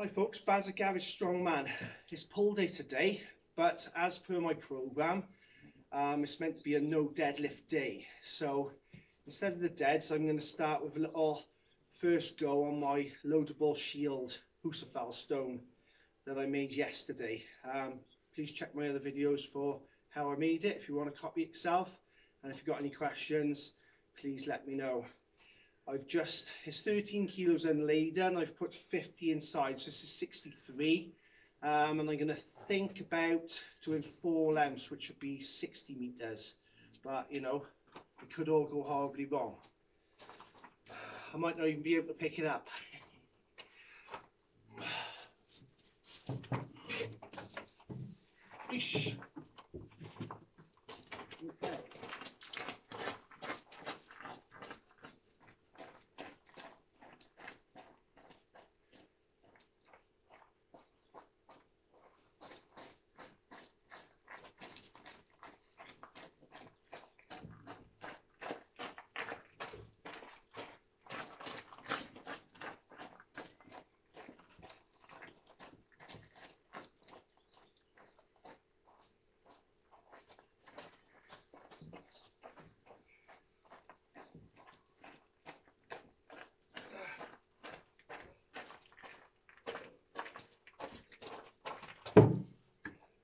Hi folks, Baz at Garage Strongman. It's pull day today, but as per my program, um, it's meant to be a no deadlift day. So instead of the deads, I'm going to start with a little first go on my loadable shield Husafell stone that I made yesterday. Um, please check my other videos for how I made it if you want to copy it yourself. And if you've got any questions, please let me know. I've just, it's 13 kilos unladen, I've put 50 inside, so this is 63. Um, and I'm going to think about doing four lengths, which would be 60 meters. But, you know, it could all go horribly wrong. I might not even be able to pick it up. Ish.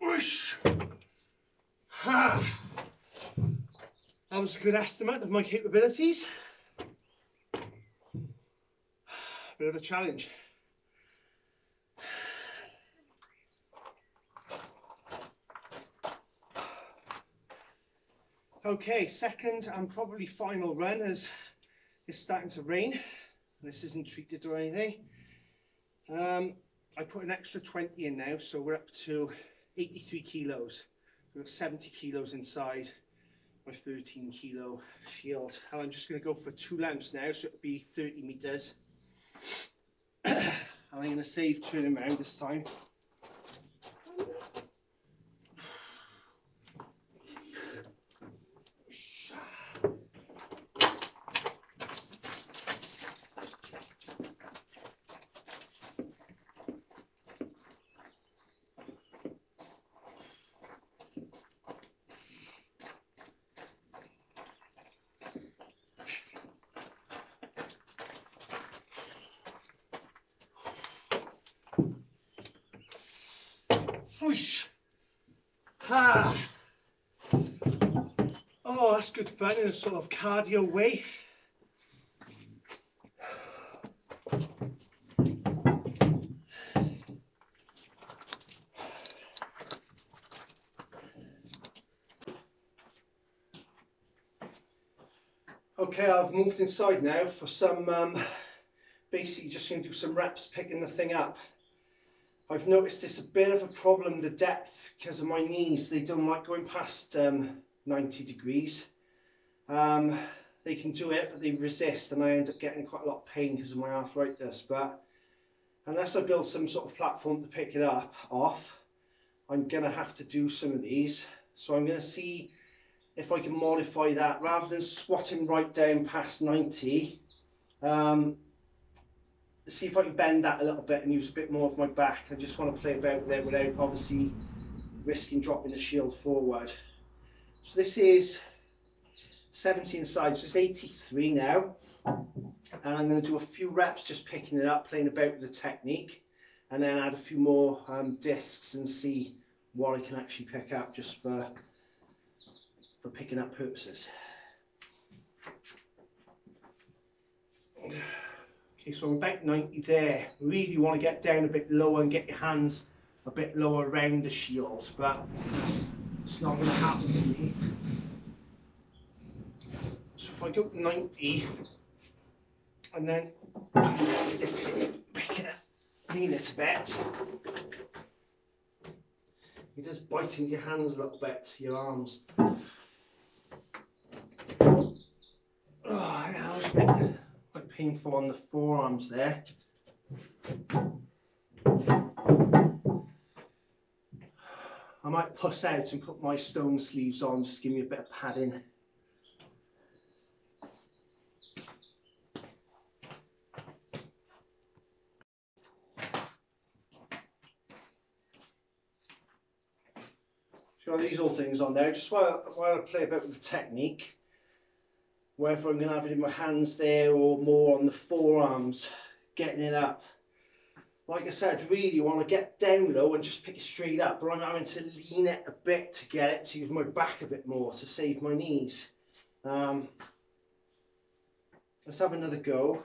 Whoosh! Ha! That was a good estimate of my capabilities. Bit of a challenge. Okay, second and probably final run as it's starting to rain. This isn't treated or anything. Um, I put an extra 20 in now, so we're up to 83 kilos. We've got 70 kilos inside my 13 kilo shield. And I'm just going to go for two lamps now, so it'll be 30 meters. and I'm going to save turning around this time. Whoosh. Ha. Oh, that's good fun in a sort of cardio way. Okay, I've moved inside now for some, um, basically just going to do some reps picking the thing up. I've noticed it's a bit of a problem, the depth, because of my knees. They don't like going past um, 90 degrees. Um, they can do it, but they resist, and I end up getting quite a lot of pain because of my arthritis. But unless I build some sort of platform to pick it up off, I'm going to have to do some of these. So I'm going to see if I can modify that rather than squatting right down past 90. Um, see if I can bend that a little bit and use a bit more of my back. I just want to play about it without obviously risking dropping the shield forward. So this is 17 sides, so it's 83 now. And I'm going to do a few reps just picking it up, playing about with the technique, and then add a few more um, discs and see what I can actually pick up just for, for picking up purposes. Okay, so I'm about 90 there. Really want to get down a bit lower and get your hands a bit lower around the shield, but it's not going to happen for me. So if I go 90 and then pick it up, lean it a bit, you're just biting your hands a little bit, your arms. painful on the forearms there. I might puss out and put my stone sleeves on, just give me a bit of padding. So these all things on there, just while, while I play a bit with the technique whether I'm going to have it in my hands there or more on the forearms, getting it up. Like I said, really you want to get down low and just pick it straight up, but I'm having to lean it a bit to get it to use my back a bit more to save my knees. Um, let's have another go.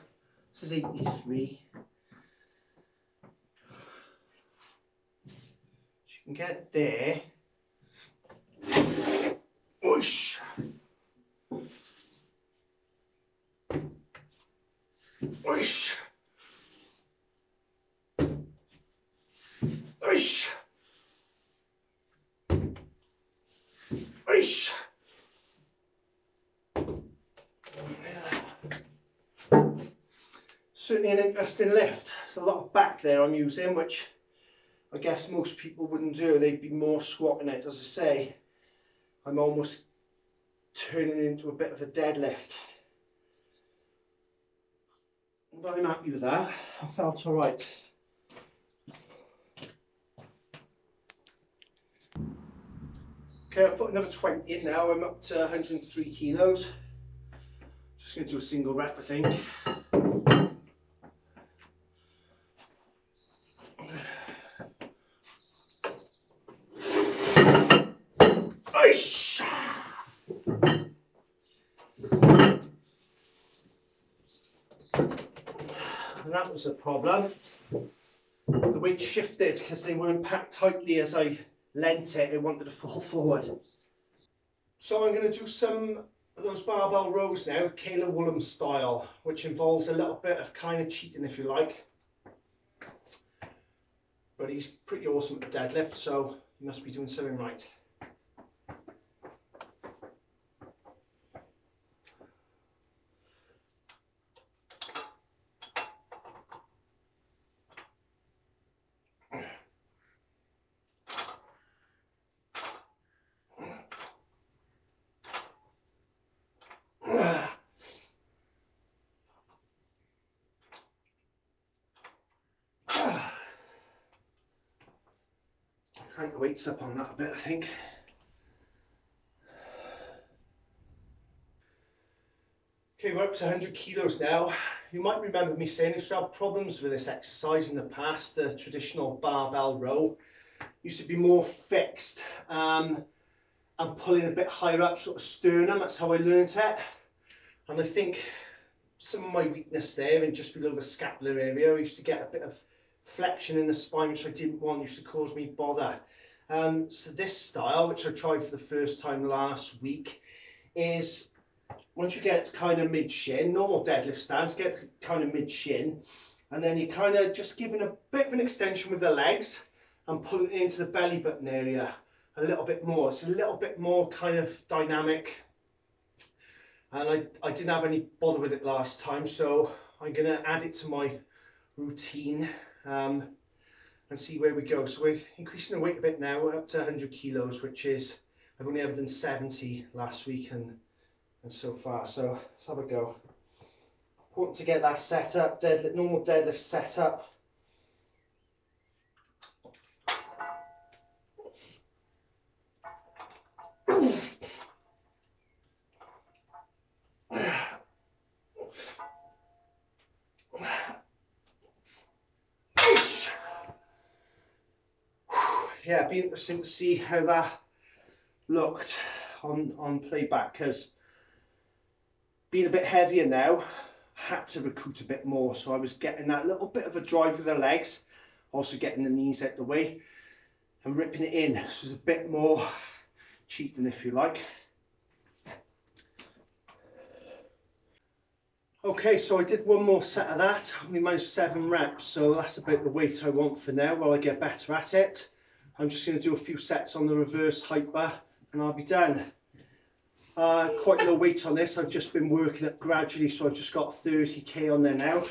This is 83. you can get there. Whoosh. Whoosh. Whoosh. Whoosh. Certainly an interesting lift. There's a lot of back there I'm using, which I guess most people wouldn't do. They'd be more squatting it. As I say, I'm almost turning into a bit of a deadlift. I'm happy with that. I felt all right. Okay, I've put another 20 in now. I'm up to 103 kilos. Just going to do a single rep, I think. and that was a problem. The weight shifted because they weren't packed tightly as I lent it, it wanted to fall forward. So I'm going to do some of those barbell rows now, Cailer Woolam style, which involves a little bit of kind of cheating if you like. But he's pretty awesome at the deadlift, so he must be doing something right. Crank the weights up on that a bit, I think. Okay, we're up to 100 kilos now. You might remember me saying I used to have problems with this exercise in the past, the traditional barbell row. Used to be more fixed um, and pulling a bit higher up, sort of sternum, that's how I learned it. And I think some of my weakness there and just below the scapular area, I used to get a bit of flexion in the spine, which I didn't want, used to cause me bother. Um, so this style, which I tried for the first time last week, is once you get kind of mid shin, normal deadlift stance, get kind of mid shin, and then you're kind of just giving a bit of an extension with the legs and pulling it into the belly button area a little bit more. It's a little bit more kind of dynamic. And I, I didn't have any bother with it last time, so I'm going to add it to my routine um, and see where we go. So we're increasing the weight a bit now. We're up to 100 kilos, which is, I've only ever done 70 last week and, and so far. So let's have a go. Important to get that set up, deadlift, normal deadlift set up. Yeah, it'd be interesting to see how that looked on, on playback because being a bit heavier now, had to recruit a bit more. So I was getting that little bit of a drive with the legs, also getting the knees out the way and ripping it in. This was a bit more cheating if you like. Okay, so I did one more set of that. Only managed seven reps, so that's about the weight I want for now while I get better at it. I'm just going to do a few sets on the reverse hyper and I'll be done. Uh, quite low weight on this, I've just been working it gradually so I've just got 30k on there now.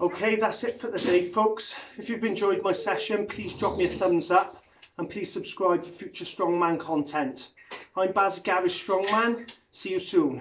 Okay, that's it for the day, folks. If you've enjoyed my session, please drop me a thumbs up and please subscribe for future Strongman content. I'm Baz Garage Strongman. See you soon.